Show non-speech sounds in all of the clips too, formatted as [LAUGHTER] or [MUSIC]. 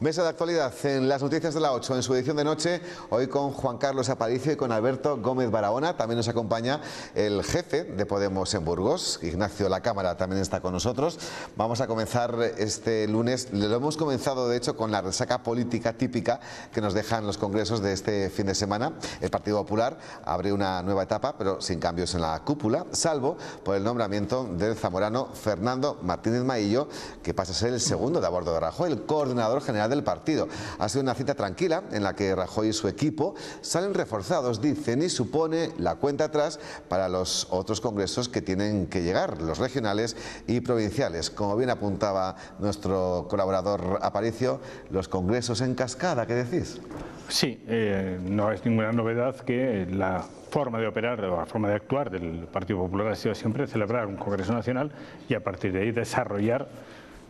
Mesa de actualidad en las noticias de la 8, en su edición de noche, hoy con Juan Carlos Aparicio y con Alberto Gómez Barahona. También nos acompaña el jefe de Podemos en Burgos, Ignacio La Cámara, también está con nosotros. Vamos a comenzar este lunes, lo hemos comenzado de hecho con la resaca política típica que nos dejan los congresos de este fin de semana. El Partido Popular abre una nueva etapa, pero sin cambios en la cúpula, salvo por el nombramiento del zamorano Fernando Martínez Maillo, que pasa a ser el segundo de a bordo de Rajoy, el coordinador general del partido. Ha sido una cita tranquila en la que Rajoy y su equipo salen reforzados, dicen, y supone la cuenta atrás para los otros congresos que tienen que llegar, los regionales y provinciales. Como bien apuntaba nuestro colaborador Aparicio, los congresos en cascada, ¿qué decís? Sí, eh, no es ninguna novedad que la forma de operar o la forma de actuar del Partido Popular ha sido siempre celebrar un Congreso Nacional y a partir de ahí desarrollar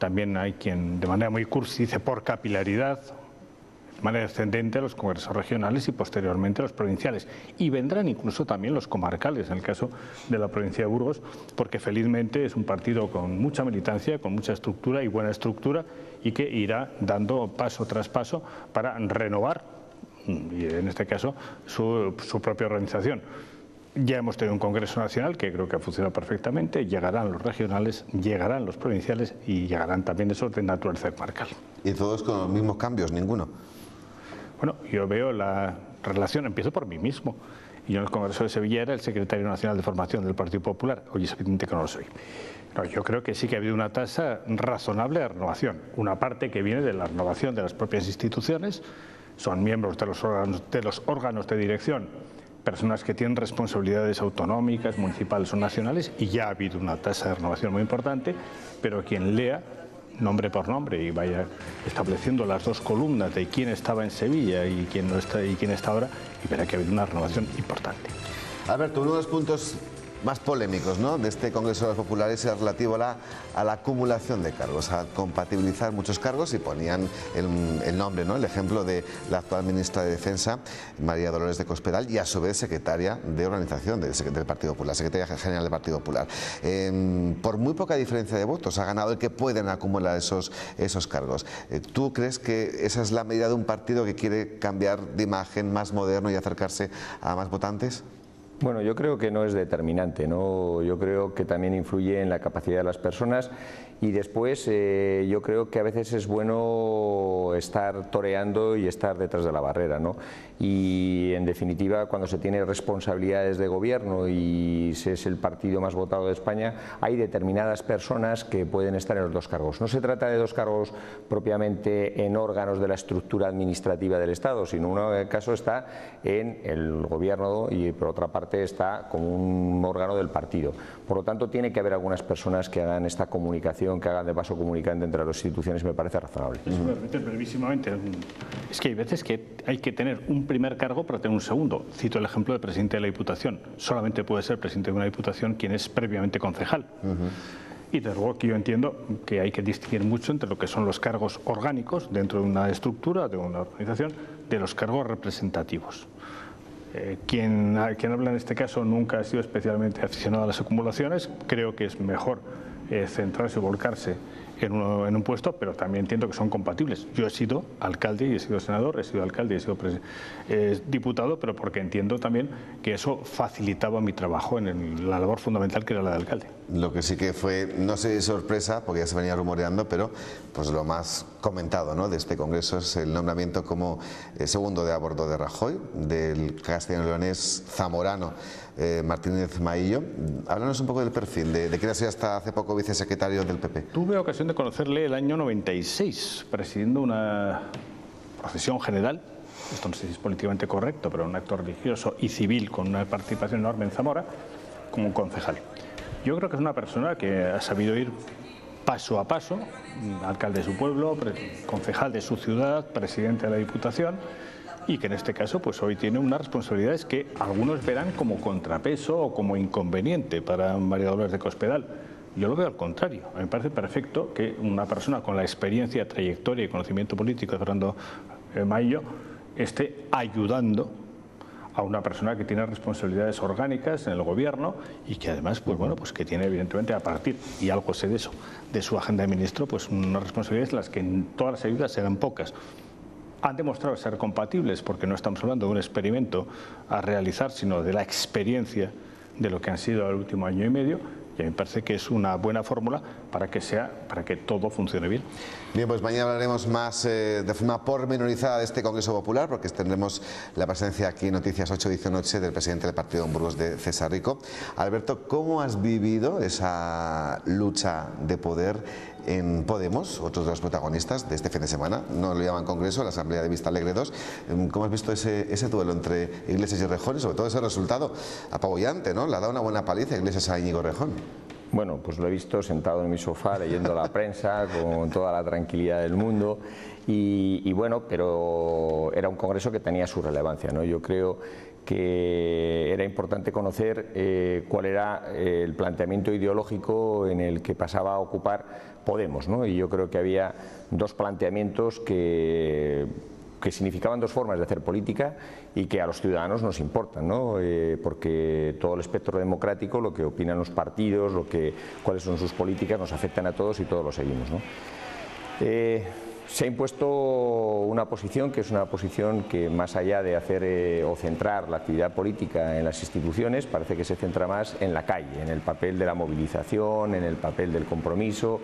también hay quien de manera muy cursi dice por capilaridad, de manera ascendente los congresos regionales y posteriormente los provinciales. Y vendrán incluso también los comarcales, en el caso de la provincia de Burgos, porque felizmente es un partido con mucha militancia, con mucha estructura y buena estructura y que irá dando paso tras paso para renovar, y en este caso, su propia organización. Ya hemos tenido un Congreso Nacional que creo que ha funcionado perfectamente, llegarán los regionales, llegarán los provinciales y llegarán también esos de naturaleza comarcal. ¿Y todos con los mismos cambios? ¿Ninguno? Bueno, yo veo la relación, empiezo por mí mismo. Yo en el Congreso de Sevilla era el secretario nacional de formación del Partido Popular. Hoy es evidente que no lo soy. No, yo creo que sí que ha habido una tasa razonable de renovación. Una parte que viene de la renovación de las propias instituciones, son miembros de los órganos de, los órganos de dirección personas que tienen responsabilidades autonómicas, municipales o nacionales y ya ha habido una tasa de renovación muy importante, pero quien lea nombre por nombre y vaya estableciendo las dos columnas de quién estaba en Sevilla y quién no está y quién está ahora y verá que ha habido una renovación importante. Alberto, uno de los puntos más polémicos ¿no? de este Congreso de los Populares es relativo a la, a la, acumulación de cargos, a compatibilizar muchos cargos y ponían el, nombre, ¿no? el ejemplo de la actual ministra de Defensa, María Dolores de Cospedal, y a su vez secretaria de organización del, Partido Popular, secretaria general del Partido Popular. Eh, por muy poca diferencia de votos ha ganado el que pueden acumular esos, esos cargos. Eh, ¿Tú crees que esa es la medida de un partido que quiere cambiar de imagen más moderno y acercarse a más votantes? Bueno, yo creo que no es determinante, ¿no? yo creo que también influye en la capacidad de las personas y después eh, yo creo que a veces es bueno estar toreando y estar detrás de la barrera. ¿no? Y en definitiva, cuando se tiene responsabilidades de gobierno y se es el partido más votado de España, hay determinadas personas que pueden estar en los dos cargos. No se trata de dos cargos propiamente en órganos de la estructura administrativa del Estado, sino uno caso está en el gobierno y por otra parte está como un órgano del partido. Por lo tanto, tiene que haber algunas personas que hagan esta comunicación, que hagan de paso comunicante entre las instituciones, me parece razonable. Brevísimamente, es que hay veces que hay que tener un primer cargo para tener un segundo. Cito el ejemplo del presidente de la Diputación. Solamente puede ser presidente de una Diputación quien es previamente concejal. Uh -huh. Y desde luego que yo entiendo que hay que distinguir mucho entre lo que son los cargos orgánicos dentro de una estructura, de una organización, de los cargos representativos. Eh, quien, quien, habla en este caso nunca ha sido especialmente aficionado a las acumulaciones, creo que es mejor eh, centrarse y volcarse en, uno, en, un puesto, pero también entiendo que son compatibles. Yo he sido alcalde y he sido senador, he sido alcalde y he sido eh, diputado, pero porque entiendo también que eso facilitaba mi trabajo en el, la labor fundamental que era la de alcalde. Lo que sí que fue, no sé sorpresa, porque ya se venía rumoreando, pero pues lo más comentado ¿no? de este congreso es el nombramiento como eh, segundo de a de Rajoy, del castellano-leonés zamorano eh, Martínez Maillo. Háblanos un poco del perfil, de, de ha sido hasta hace poco vicesecretario del PP. Tuve ocasión de conocerle el año 96, presidiendo una procesión general, esto no sé si es políticamente correcto, pero un acto religioso y civil con una participación enorme en Zamora, como concejal. Yo creo que es una persona que ha sabido ir paso a paso, alcalde de su pueblo, concejal de su ciudad, presidente de la Diputación, y que en este caso pues hoy tiene unas responsabilidades que algunos verán como contrapeso o como inconveniente para María Dolores de Cospedal. Yo lo veo al contrario. Me parece perfecto que una persona con la experiencia, trayectoria y conocimiento político de Fernando Maillo esté ayudando a una persona que tiene responsabilidades orgánicas en el gobierno y que además, pues bueno, pues que tiene evidentemente a partir, y algo sé de eso, de su agenda de ministro, pues unas responsabilidades las que en todas las ayudas serán pocas. Han demostrado ser compatibles, porque no estamos hablando de un experimento a realizar, sino de la experiencia de lo que han sido el último año y medio, me parece que es una buena fórmula para que, sea, para que todo funcione bien. Bien, pues mañana hablaremos más eh, de forma pormenorizada de este Congreso Popular, porque tendremos la presencia aquí en Noticias 8 edición noche del presidente del Partido de Burgos de César Rico. Alberto, ¿cómo has vivido esa lucha de poder en Podemos, otros de los protagonistas de este fin de semana? No lo llaman Congreso, la Asamblea de Vista Alegre 2. Em, ¿Cómo has visto ese, duelo entre Iglesias y Rejón y sobre todo ese resultado apabullante, ¿no? Le ha dado una buena paliza Iglesias a Íñigo Rejón. Bueno, pues lo he visto sentado en mi sofá leyendo la prensa [LAUGHS] con toda la tranquilidad del mundo y, bueno, pero era un congreso que tenía su relevancia. ¿no? Yo creo que era importante conocer eh, cuál era eh, el planteamiento ideológico en el que pasaba a ocupar Podemos. ¿no? Y yo creo que había dos planteamientos que que significaban dos formas de hacer política y que a los ciudadanos nos importan, ¿no? Eh, porque todo el espectro democrático, lo que opinan los partidos, lo que, cuáles son sus políticas, nos afectan a todos y todos lo seguimos. ¿no? Se ha impuesto una posición que es una posición que más allá de hacer eh, o centrar la actividad política en las instituciones, parece que se centra más en la calle, en el papel de la movilización, en el papel del compromiso.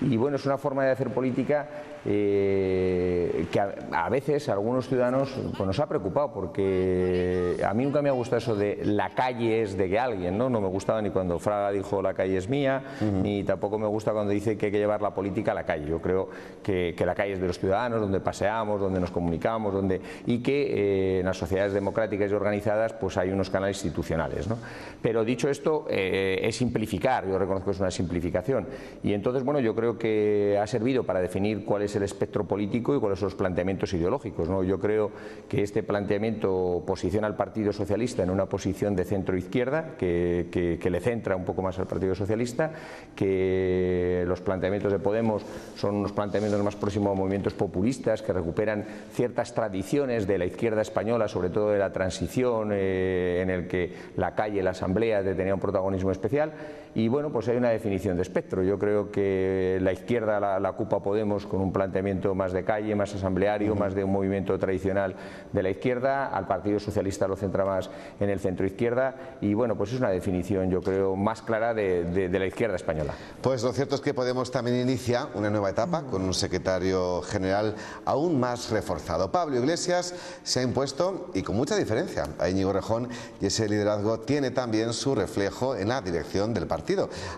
Y bueno, es una forma de hacer política eh, que a, veces a algunos ciudadanos pues nos ha preocupado porque a mí nunca me ha gustado eso de la calle es de alguien, ¿no? No me gustaba ni cuando Fraga dijo la calle es mía, ni tampoco me gusta cuando dice que hay que llevar la política a la calle. Yo creo que, la calle es de los ciudadanos, donde paseamos, donde nos comunicamos, donde y que eh, en las sociedades democráticas y organizadas pues hay unos canales institucionales, ¿no? Pero dicho esto, eh, es simplificar, yo reconozco que es una simplificación. Y entonces, bueno, yo creo que ha servido para definir cuál es el espectro político y cuáles son los planteamientos ideológicos. ¿no? Yo creo que este planteamiento posiciona al Partido Socialista en una posición de centro-izquierda que, le centra un poco más al Partido Socialista, que los planteamientos de Podemos son unos planteamientos más próximos a movimientos populistas que recuperan ciertas tradiciones de la izquierda española, sobre todo de la transición, eh, en el que la calle, la asamblea tenía un protagonismo especial. Y bueno, pues hay una definición de espectro. Yo creo que la izquierda la, la ocupa Podemos con un planteamiento más de calle, más asambleario, más de un movimiento tradicional de la izquierda. Al Partido Socialista lo centra más en el centro izquierda. Y bueno, pues es una definición, yo creo, más clara de, la izquierda española. Pues lo cierto es que Podemos también inicia una nueva etapa con un secretario general aún más reforzado. Pablo Iglesias se ha impuesto y con mucha diferencia a Íñigo Rejón y ese liderazgo tiene también su reflejo en la dirección del partido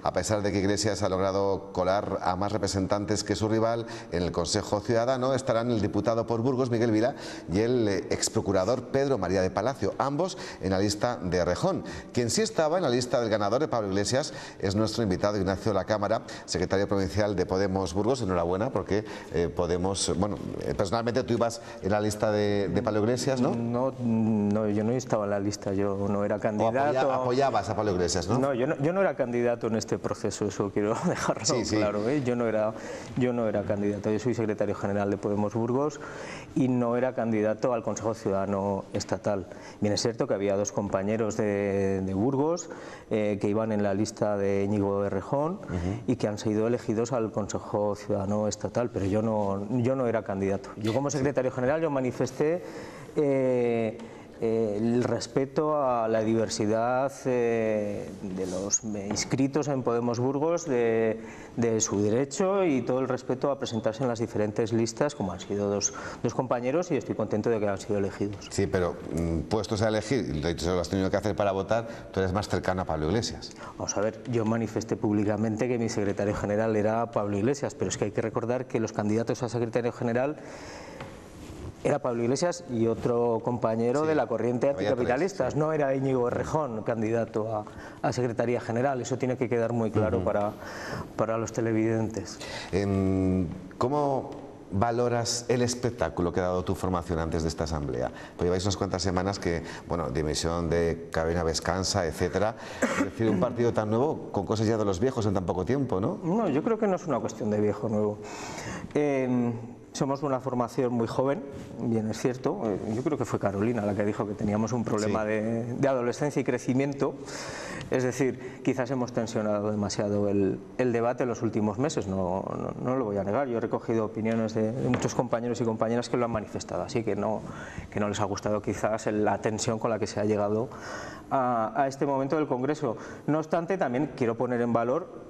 a pesar de que Iglesias ha logrado colar a más representantes que su rival en el Consejo Ciudadano, estarán el diputado por Burgos, Miguel Vila, y el eh, exprocurador Pedro María de Palacio, ambos en la lista de Rejón. Quien sí estaba en la lista del ganador de Pablo Iglesias es nuestro invitado Ignacio La Cámara, secretario provincial de Podemos Burgos. Enhorabuena porque eh, Podemos, bueno, eh, personalmente tú ibas en la lista de, Pablo Iglesias, ¿no? ¿no? No, yo no estaba en la lista, yo no era candidato. apoyabas a Pablo Iglesias, ¿no? No, yo no, yo no era candidato candidato en este proceso, eso quiero [LAUGHS] dejarlo claro. ¿eh? Yo, no era, yo no era candidato, yo soy secretario general de Podemos Burgos y no era candidato al Consejo Ciudadano Estatal. Bien, es cierto que había dos compañeros de, Burgos eh, que iban en la lista de Íñigo de Rejón y que han sido elegidos al Consejo Ciudadano Estatal, pero yo no, yo no era candidato. Yo como secretario general yo manifesté... Eh, el respeto a la diversidad eh, de los inscritos en Podemos Burgos, de, su derecho y todo el respeto a presentarse en las diferentes listas, como han sido dos, dos compañeros y estoy contento de que hayan sido elegidos. Sí, pero mm, puestos a elegir, y lo has tenido que hacer para votar, tú eres más cercano a Pablo Iglesias. Vamos a ver, yo manifesté públicamente que mi secretario general era Pablo Iglesias, pero es que hay que recordar que los candidatos a secretario general era Pablo Iglesias y otro compañero de la corriente anticapitalistas. No era Íñigo Rejón candidato a, Secretaría General. Eso tiene que quedar muy claro para, para los televidentes. ¿Cómo valoras el espectáculo que ha dado tu formación antes de esta asamblea? Pues lleváis unas cuantas semanas que, bueno, dimisión de Cabina Vescansa, etcétera. Es decir, un partido tan nuevo con cosas ya de los viejos en tan poco tiempo, ¿no? No, yo creo que no es una cuestión de viejo nuevo. Eh, somos una formación muy joven, bien es cierto. Eh, yo creo que fue Carolina la que dijo que teníamos un problema de, adolescencia y crecimiento. Es decir, quizás hemos tensionado demasiado el, debate en los últimos meses, no, no, lo voy a negar. Yo he recogido opiniones de, muchos compañeros y compañeras que lo han manifestado, así que no, que no les ha gustado quizás la tensión con la que se ha llegado a, a este momento del Congreso. No obstante, también quiero poner en valor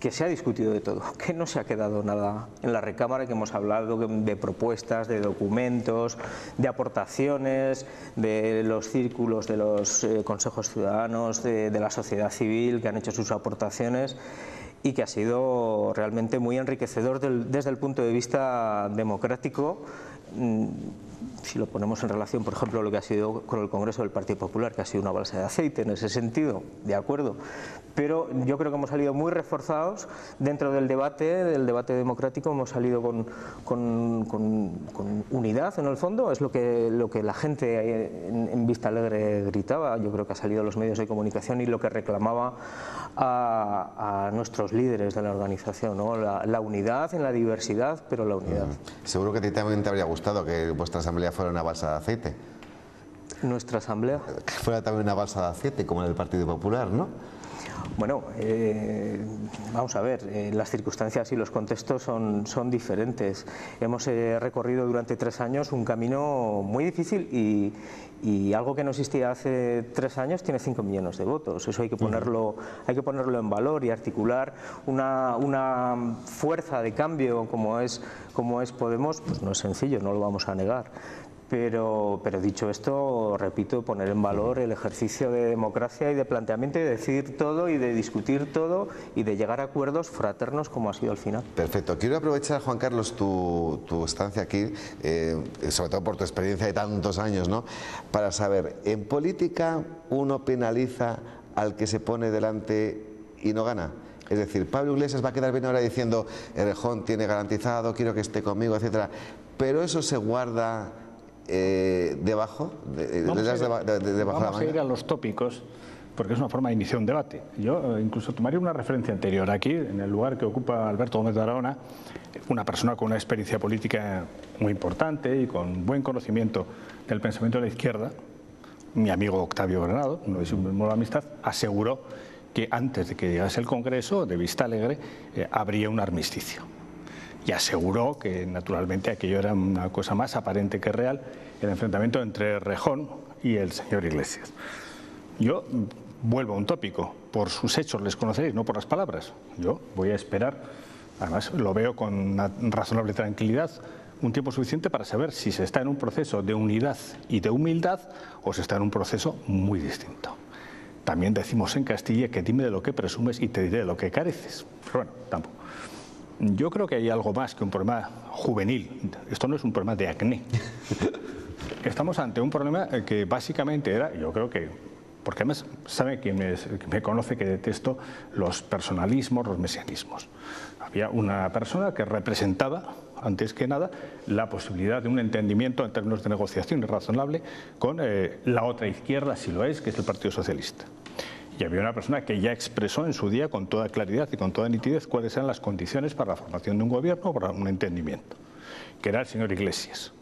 que se ha discutido de todo, que no se ha quedado nada en la recámara, que hemos hablado de propuestas, de documentos, de aportaciones, de los círculos de los eh, consejos ciudadanos, de, la sociedad civil que han hecho sus aportaciones y que ha sido realmente muy enriquecedor desde el punto de vista democrático mm, si lo ponemos en relación, por ejemplo, lo que ha sido con el Congreso del Partido Popular, que ha sido una balsa de aceite en ese sentido, de acuerdo, pero yo creo que hemos salido muy reforzados dentro del debate, del debate democrático, hemos salido con, con, unidad en el fondo, es lo que, lo que la gente en, Vista Alegre gritaba, yo creo que ha salido los medios de comunicación y lo que reclamaba a, nuestros líderes de la organización, ¿no? la, unidad en la diversidad, pero la unidad. Seguro que a ti también te habría gustado que vuestra asamblea fuera una balsa de aceite. ¿Nuestra asamblea? Que [LAUGHS] fuera también una balsa de aceite, como la del Partido Popular, ¿no? Bueno, eh, vamos a ver, eh, las circunstancias y los contextos son, son diferentes. Hemos eh, recorrido durante tres años un camino muy difícil y, algo que no existía hace tres años tiene cinco millones de votos. Eso hay que ponerlo, hay que ponerlo en valor y articular una, una fuerza de cambio como es, como es Podemos, pues no es sencillo, no lo vamos a negar pero, pero dicho esto, repito, poner en valor el ejercicio de democracia y de planteamiento y de decir todo y de discutir todo y de llegar a acuerdos fraternos como ha sido al final. Perfecto. Quiero aprovechar, Juan Carlos, tu, tu estancia aquí, eh, sobre todo por tu experiencia de tantos años, ¿no? para saber, ¿en política uno penaliza al que se pone delante y no gana? Es decir, Pablo Iglesias va a quedar bien ahora diciendo, Erejón tiene garantizado, quiero que esté conmigo, etcétera. Pero eso se guarda eh, debajo, de, vamos, a ir, vamos a ir a los tópicos porque es una forma de iniciar un debate. Yo eh, incluso tomaría una referencia anterior. Aquí, en el lugar que ocupa Alberto Gómez de Aragona, una persona con una experiencia política muy importante y con buen conocimiento del pensamiento de la izquierda, mi amigo Octavio Granado, uno de sus de amistad, aseguró que antes de que llegase el Congreso de Vista Alegre eh, habría un armisticio y aseguró que naturalmente aquello era una cosa más aparente que real, el enfrentamiento entre Rejón y el señor Iglesias. Yo vuelvo a un tópico, por sus hechos les conoceréis, no por las palabras. Yo voy a esperar, además lo veo con una razonable tranquilidad, un tiempo suficiente para saber si se está en un proceso de unidad y de humildad o se está en un proceso muy distinto. También decimos en Castilla que dime de lo que presumes y te diré de lo que careces. Pero bueno, tampoco. Yo creo que hay algo más que un problema juvenil. Esto no es un problema de acné. [LAUGHS] Estamos ante un problema que básicamente era, yo creo que, porque además sabe quien me, me conoce que detesto los personalismos, los mesianismos. Había una persona que representaba, antes que nada, la posibilidad de un entendimiento en términos de negociación razonable con eh, la otra izquierda, si lo es, que es el Partido Socialista. Y había una persona que ya expresó en su día con toda claridad y con toda nitidez cuáles eran las condiciones para la formación de un gobierno o para un entendimiento, que era el señor Iglesias.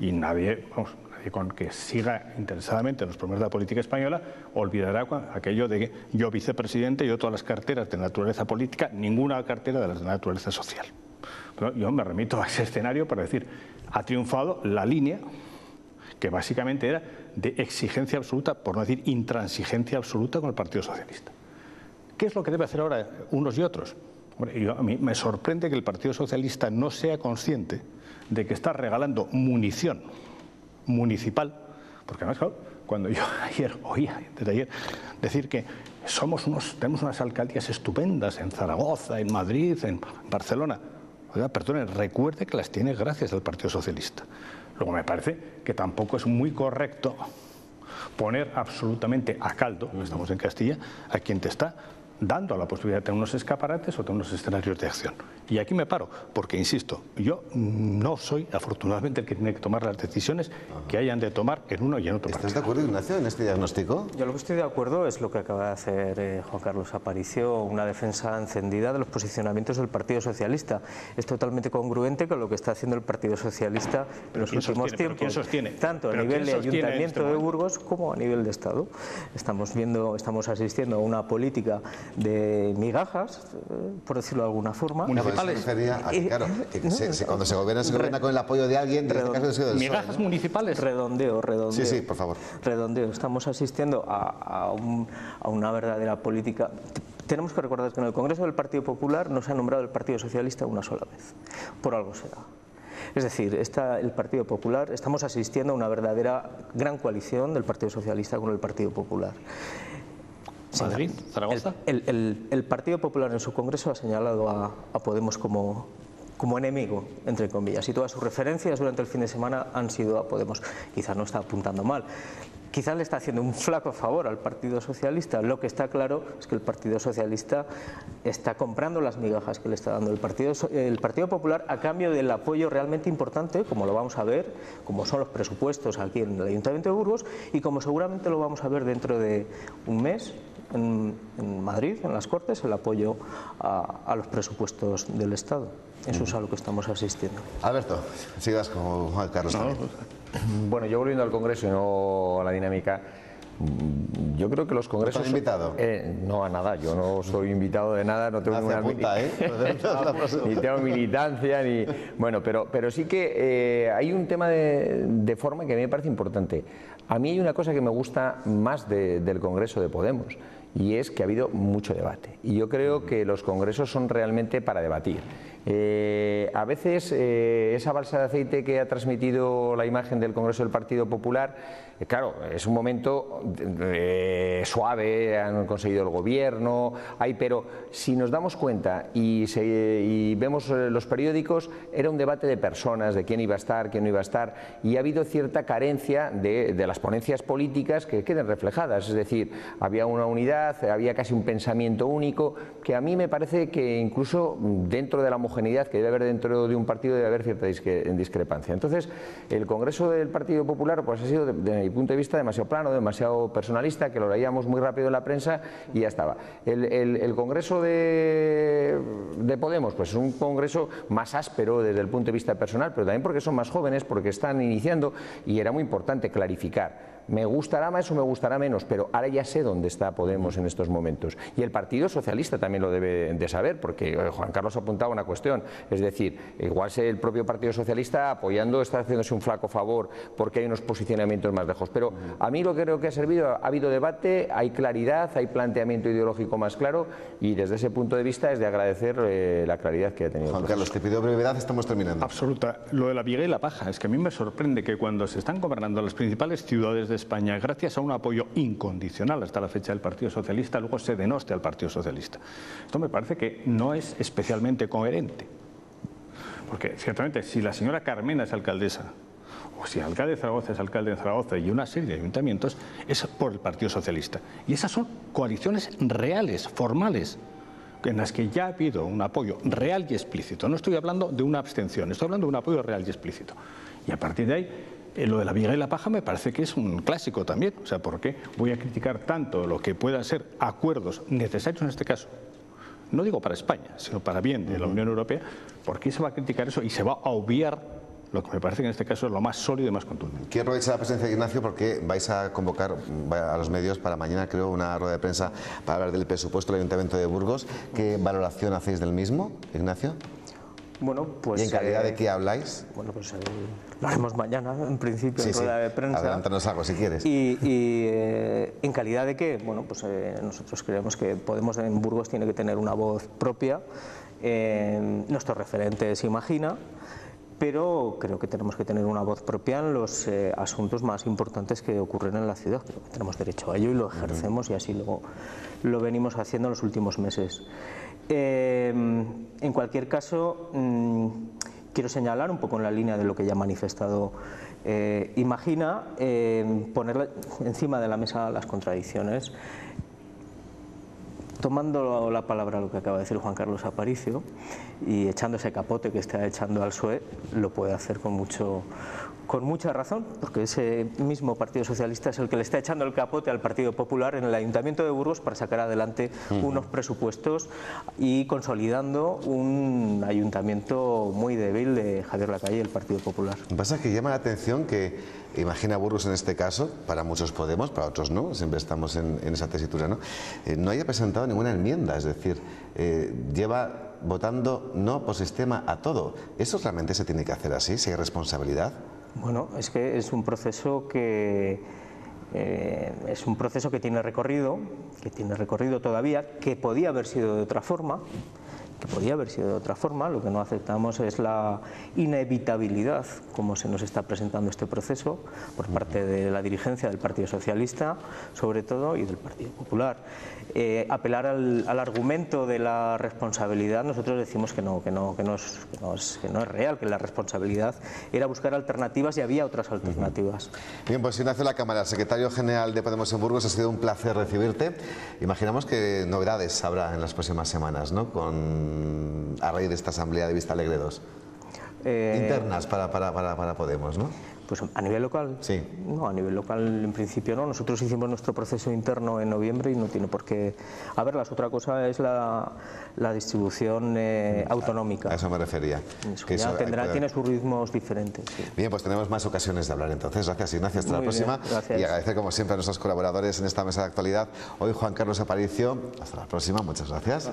Y nadie, vamos, nadie con que siga interesadamente en los problemas de la política española olvidará aquello de que yo vicepresidente, yo todas las carteras de naturaleza política, ninguna cartera de las de naturaleza social. Yo me remito a ese escenario para decir, ha triunfado la línea que básicamente era de exigencia absoluta, por no decir intransigencia absoluta con el Partido Socialista. ¿Qué es lo que debe hacer ahora unos y otros? a mí me sorprende que el Partido Socialista no sea consciente de que está regalando munición municipal, porque además, cuando yo [LAUGHS] ayer oía, desde ayer, decir que somos unos, tenemos unas alcaldías estupendas en Zaragoza, en Madrid, en Barcelona, oiga, recuerde que las tiene gracias al Partido Socialista. Luego me parece que tampoco es muy correcto poner absolutamente a caldo, estamos en Castilla, a quien te está dando la posibilidad de tener unos escaparates o tener unos escenarios de acción. Y aquí me paro, porque insisto, yo no soy afortunadamente el que tiene que tomar las decisiones que hayan de tomar en uno y en otro ¿Estás de acuerdo, Ignacio, en este diagnóstico? Yo lo que estoy de acuerdo es lo que acaba de hacer eh, Juan Carlos Aparicio, una defensa encendida de los posicionamientos del Partido Socialista. Es totalmente congruente con lo que está haciendo el Partido Socialista en los últimos tiempos. ¿Quién sostiene? Tanto a nivel de Ayuntamiento de Burgos como a nivel de Estado. Estamos viendo, estamos asistiendo a una política de migajas, eh, por decirlo de alguna forma. Claro, cuando se gobierna, se gobierna con el apoyo de alguien, en este caso del Migajas municipales. Redondeo, redondeo. Sí, sí, por favor. Redondeo. Estamos asistiendo a, a una verdadera política tenemos que recordar que en el Congreso del Partido Popular no se ha nombrado el Partido Socialista una sola vez. Por algo será. Es decir, está el Partido Popular, estamos asistiendo a una verdadera gran coalición del Partido Socialista con el Partido Popular. Madrid, Zaragoza. El, Partido Popular en su Congreso ha señalado a, Podemos como, como enemigo, entre comillas, y todas sus referencias durante el fin de semana han sido a Podemos. Quizá no está apuntando mal. Quizá le está haciendo un flaco favor al Partido Socialista. Lo que está claro es que el Partido Socialista está comprando las migajas que le está dando el Partido, el Partido Popular a cambio del apoyo realmente importante, como lo vamos a ver, como son los presupuestos aquí en el Ayuntamiento de Burgos y como seguramente lo vamos a ver dentro de un mes en, Madrid, en las Cortes, el apoyo a, los presupuestos del Estado. Eso es a lo que estamos asistiendo. Alberto, sigas con Juan Carlos. Bueno, yo volviendo al Congreso y no a la dinámica, yo creo que los congresos. ¿Estás invitado? Eh, no, a nada. Yo no soy invitado de nada, no tengo ninguna. ¿eh? [LAUGHS] ni tengo militancia, ni. Bueno, pero, pero sí que eh, hay un tema de, forma que a mí me parece importante. A mí hay una cosa que me gusta más del Congreso de Podemos y es que ha habido mucho debate. Y yo creo que los congresos son realmente para debatir. Eh, a veces eh, esa balsa de aceite que ha transmitido la imagen del Congreso del Partido Popular, eh, claro, es un momento suave, han conseguido el gobierno, hay, pero si nos damos cuenta y, vemos los periódicos, era un debate de personas, de quién iba a estar, quién no iba a estar, y ha habido cierta carencia de, de las ponencias políticas que queden reflejadas, es decir, había una unidad, había casi un pensamiento único, que a mí me parece que incluso dentro de la mujer que debe haber dentro de un partido debe haber cierta discrepancia. Entonces, el Congreso del Partido Popular pues, ha sido, desde mi punto de vista, demasiado plano, demasiado personalista, que lo leíamos muy rápido en la prensa y ya estaba. El, Congreso de, de, Podemos pues, es un Congreso más áspero desde el punto de vista personal, pero también porque son más jóvenes, porque están iniciando y era muy importante clarificar me gustará más o me gustará menos, pero ahora ya sé dónde está Podemos en estos momentos. Y el Partido Socialista también lo debe de saber, porque eh, Juan Carlos apuntaba una cuestión, es decir, igual el propio Partido Socialista apoyando está haciéndose un flaco favor porque hay unos posicionamientos más lejos. Pero a mí lo que creo que ha servido, ha habido debate, hay claridad, hay planteamiento ideológico más claro y desde ese punto de vista es de agradecer eh, la claridad que ha tenido. Juan Carlos, te pido brevedad, estamos terminando. Absoluta. Lo de la viga y la paja, es que a mí me sorprende que cuando se están gobernando las principales ciudades de España, gracias a un apoyo incondicional hasta la fecha del Partido Socialista, luego se denoste al Partido Socialista. Esto me parece que no es especialmente coherente. Porque ciertamente, si la señora Carmena es alcaldesa, o si el alcalde de Zaragoza es alcalde de Zaragoza y una serie de ayuntamientos, es por el Partido Socialista. Y esas son coaliciones reales, formales, en las que ya ha habido un apoyo real y explícito. No estoy hablando de una abstención, estoy hablando de un apoyo real y explícito. Y a partir de ahí eh, lo de la viga y la paja me parece que es un clásico también. O sea, ¿por qué voy a criticar tanto lo que puedan ser acuerdos necesarios en este caso? No digo para España, sino para bien de la Unión Europea. ¿Por qué se va a criticar eso y se va a obviar lo que me parece que en este caso es lo más sólido y más contundente. Quiero aprovechar la presencia de Ignacio porque vais a convocar a los medios para mañana, creo, una rueda de prensa para hablar del presupuesto del Ayuntamiento de Burgos. ¿Qué valoración hacéis del mismo, Ignacio? Bueno, pues... ¿Y en calidad de eh, qué habláis? Bueno, pues eh, lo haremos mañana, en principio, en rueda de prensa. Adelántanos algo si quieres. Y, eh, en calidad de qué? Bueno, pues nosotros creemos que Podemos en Burgos tiene que tener una voz propia. nuestro referente es Imagina, pero creo que tenemos que tener una voz propia en los asuntos más importantes que ocurren en la ciudad. Creo que tenemos derecho a ello y lo ejercemos y así lo, lo venimos haciendo en los últimos meses. Em, en cualquier caso, mm, quiero señalar un poco en la línea de lo que ya ha manifestado eh, Imagina, em, poner encima de la mesa las contradicciones. Tomando la palabra lo que acaba de decir Juan Carlos Aparicio y echando ese capote que está echando al PSOE, lo puede hacer con mucho, con mucha razón, porque ese mismo Partido Socialista es el que le está echando el capote al Partido Popular en el Ayuntamiento de Burgos para sacar adelante unos presupuestos y consolidando un ayuntamiento muy débil de Javier Lacalle y el Partido Popular. Pasa que llama la atención que, imagina Burgos en este caso, para muchos podemos, para otros no, siempre estamos en, esa tesitura, ¿no? Eh, no haya presentado ninguna enmienda, es decir, eh, lleva votando no por sistema a todo. ¿Eso realmente se tiene que hacer así, si hay responsabilidad? Bueno, es que es un proceso que eh, es un proceso que tiene recorrido, que tiene recorrido todavía, que podía haber sido de otra forma que podía haber sido de otra forma, lo que no aceptamos es la inevitabilidad, como se nos está presentando este proceso, por parte de la dirigencia del Partido Socialista, sobre todo, y del Partido Popular. Eh, apelar al, argumento de la responsabilidad, nosotros decimos que no, que no, que no, es, que no, es, real, que la responsabilidad era buscar alternativas y había otras alternativas. Bien, pues Ignacio La Cámara, secretario general de Podemos en Burgos, ha sido un placer recibirte. Imaginamos que novedades habrá en las próximas semanas, ¿no? Con a raíz de esta asamblea de Vista Alegre 2? Eh, Internas para, para, para, para Podemos, ¿no? Pues a nivel local. Sí. No, a nivel local en principio no. Nosotros hicimos nuestro proceso interno en noviembre y no tiene por qué haberlas. Otra cosa es la, la distribución eh, autonómica. A eso me refería. que tendrá, tiene sus ritmos diferentes. Bien, pues tenemos más ocasiones de hablar entonces. Gracias Ignacio, hasta la próxima. y agradecer como siempre a nuestros colaboradores en esta mesa de actualidad. Hoy Juan Carlos Aparicio, hasta la próxima, muchas gracias.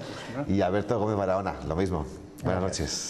Y Alberto Gómez Barahona, lo mismo. Buenas noches.